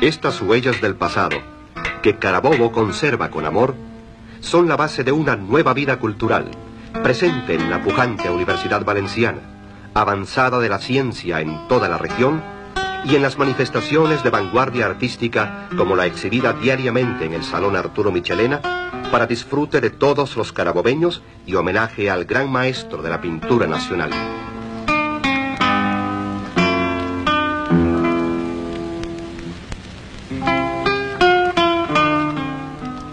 Estas huellas del pasado, que Carabobo conserva con amor, son la base de una nueva vida cultural, presente en la pujante Universidad Valenciana, avanzada de la ciencia en toda la región y en las manifestaciones de vanguardia artística como la exhibida diariamente en el Salón Arturo Michelena para disfrute de todos los carabobeños y homenaje al gran maestro de la pintura nacional.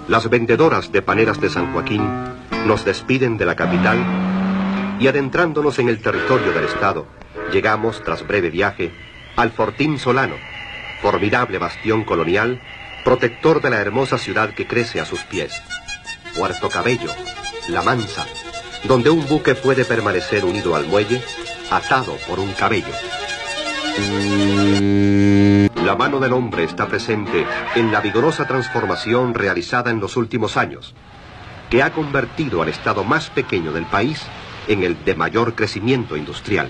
Las vendedoras de paneras de San Joaquín nos despiden de la capital y adentrándonos en el territorio del Estado, llegamos, tras breve viaje, al Fortín Solano, formidable bastión colonial, protector de la hermosa ciudad que crece a sus pies. Puerto Cabello, La Mansa, donde un buque puede permanecer unido al muelle, atado por un cabello. La mano del hombre está presente en la vigorosa transformación realizada en los últimos años, que ha convertido al estado más pequeño del país en el de mayor crecimiento industrial.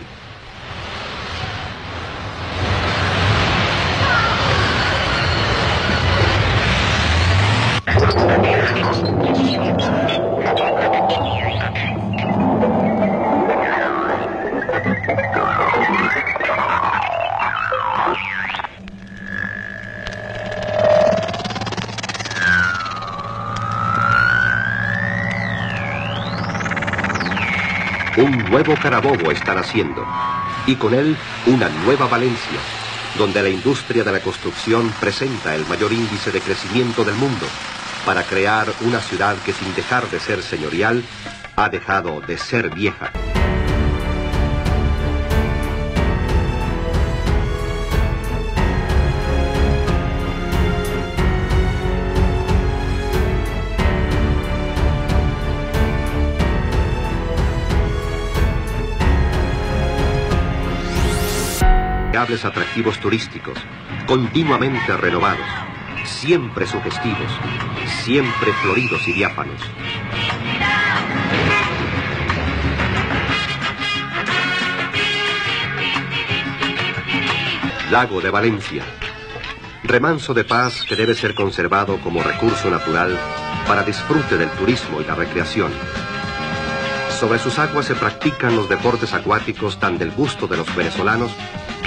Un nuevo Carabobo está naciendo y con él una nueva Valencia, donde la industria de la construcción presenta el mayor índice de crecimiento del mundo para crear una ciudad que sin dejar de ser señorial ha dejado de ser vieja. Atractivos turísticos, continuamente renovados, siempre sugestivos, siempre floridos y diáfanos. Lago de Valencia. Remanso de paz que debe ser conservado como recurso natural para disfrute del turismo y la recreación. Sobre sus aguas se practican los deportes acuáticos tan del gusto de los venezolanos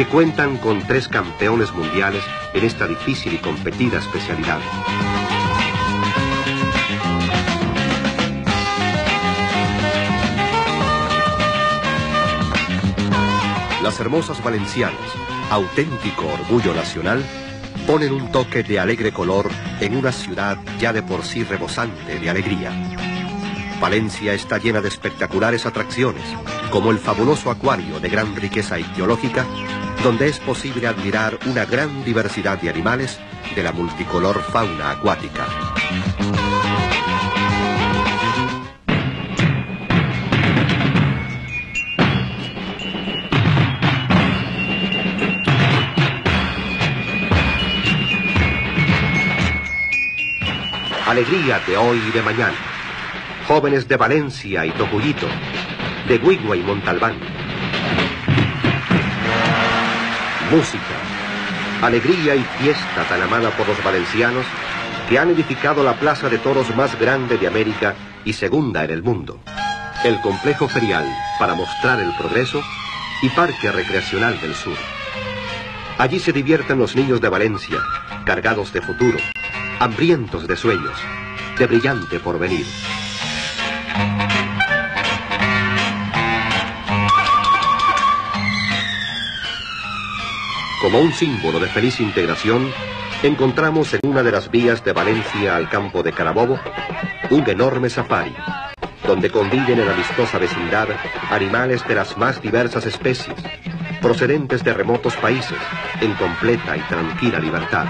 que cuentan con tres campeones mundiales en esta difícil y competida especialidad. Las hermosas valencianas, auténtico orgullo nacional, ponen un toque de alegre color en una ciudad ya de por sí rebosante de alegría. Valencia está llena de espectaculares atracciones, como el fabuloso acuario de gran riqueza ideológica donde es posible admirar una gran diversidad de animales de la multicolor fauna acuática. Alegría de hoy y de mañana. Jóvenes de Valencia y Tocuyito, de Guigua y Montalbán, música, alegría y fiesta tan amada por los valencianos que han edificado la plaza de toros más grande de América y segunda en el mundo. El complejo ferial para mostrar el progreso y parque recreacional del sur. Allí se divierten los niños de Valencia, cargados de futuro, hambrientos de sueños, de brillante porvenir. Como un símbolo de feliz integración, encontramos en una de las vías de Valencia al campo de Carabobo un enorme safari, donde conviven en amistosa vecindad animales de las más diversas especies, procedentes de remotos países, en completa y tranquila libertad.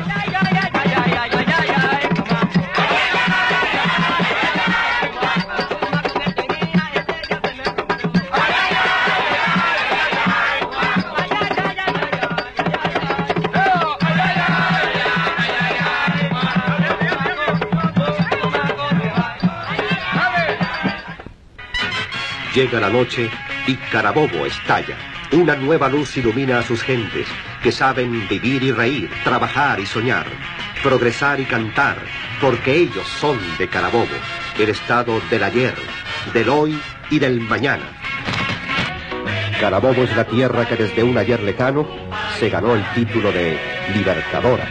Llega la noche y Carabobo estalla. Una nueva luz ilumina a sus gentes, que saben vivir y reír, trabajar y soñar, progresar y cantar, porque ellos son de Carabobo, el estado del ayer, del hoy y del mañana. Carabobo es la tierra que desde un ayer lejano se ganó el título de Libertadora.